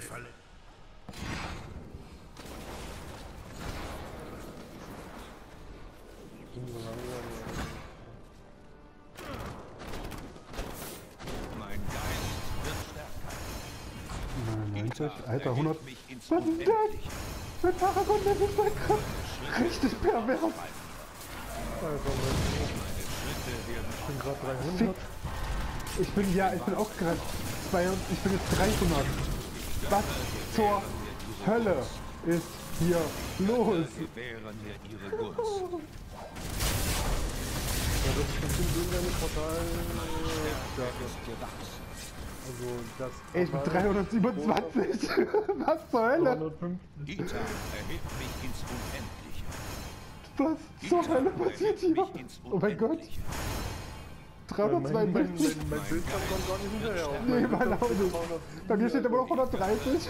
Falle. So langsam. Mein Geist wird stärker. 99, Alter, 100. Erhebt mich ins Was ist denn das? Mein Paragon, der ist mein Kopf. Richtig pervers. Alter, ich bin gerade 300. Fick. Ich bin, ja, ich bin auch gerade 200, ich bin jetzt 300. Was zur Hölle ist hier los? Ja, das ist bestimmt irgendeine Portal. Also das. Ey, ich bin 327. Was zur Hölle? 350. Ita erhebt mich ins Unendliche. Was zur Hölle passiert hier? Oh mein Gott. Unendliche. Mein, mein, mein, 362. mein, mein Bildschirm kommt gar nicht hinterher. Nee, mein auch nicht. Bei mir steht aber noch 130.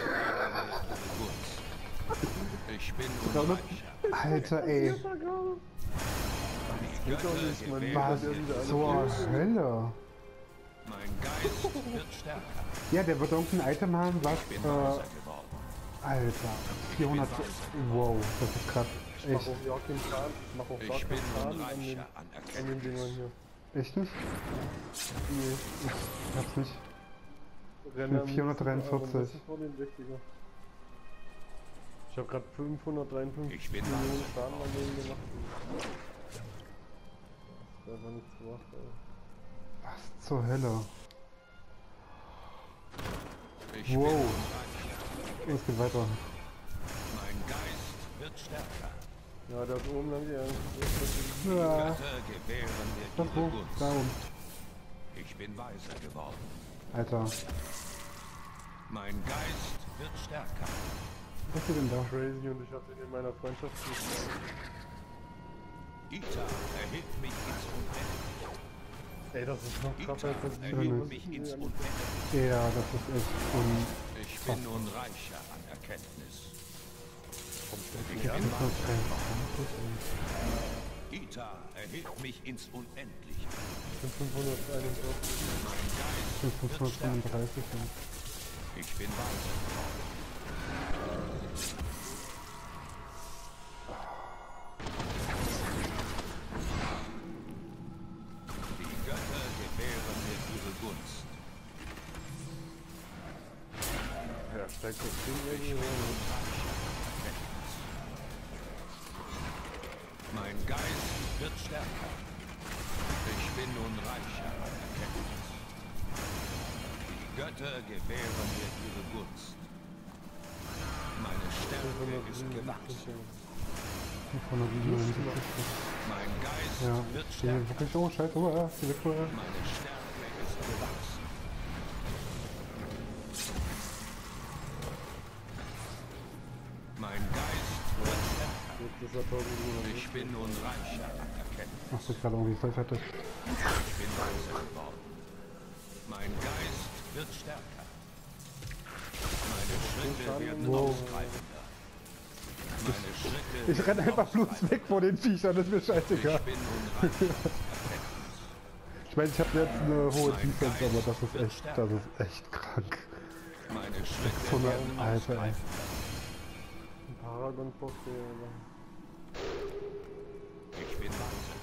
Ich bin 300. unreicher. Alter, ey. Die Geht doch nicht, man. Was zur. Hölle? Mein Geist wird stärker. Ja, der wird irgendein Item haben, was, äh. Alter, 400, wow, das ist krass, Ich mach auch ja keinen Schaden. Ich mach auch gar keinen Schaden an an den Dingern hier. Echt nicht? Nee. Ich hab's nicht, Renner 443. Das ist vor den 60er. Ich hab grad 553 Ich bin Millionen Schaden an denen gemacht. Ist einfach nichts gemacht, ey. was zur Hölle, Ich Wow. es geht weiter, Mein Geist wird stärker. Ja, da oben lang die Angst. ja, wo, Gunst. da oben, Ich bin weiser geworden. Alter, Mein Geist wird stärker. was ist denn da? Crazy und ich hab den in meiner Freundschaft. Ita erhebt mich ins Unendliche. Ey, das ist noch krasser als das erhebt mich ins Unendliche. Ja, das ist echt, un... Ich bin nun reicher an Erkenntnis. Ich Ich bin bin so weiser. 23 Ita erhebt mich ins Unendliche. Ich bin 541. Mein Geist und ich bin wird stärker. 535, ja. Ich bin. Ja, steigt das Ding irgendwie bin Mein Geist wird stärker. Ich bin nun reicher an Erkenntnis. Die Götter gewähren mir ihre Gunst. Meine Stärke ist gewachsen. 579, Mein Geist ja, wird stärker. wirklich, oh scheiße, oh, ja, die cool, Meine Stärke ist gewachsen. Mein Geist Ich bin nun reicher an Erkenntnis. Machst du gerade irgendwie voll fertig. Ich bin weiser geworden. Mein Geist wird stärker. Meine Schritte werden Wow. ausgreifender. Meine Schritte Ich renn werden einfach bloß weg vor den Viechern, das ist mir Ich scheißegal. bin nun. Ich meine, ich habe jetzt eine hohe Defense, aber das ist echt, das ist echt krank. Meine Schritte werden ausgreifender. Paragon-Post, der. Ich bin weiser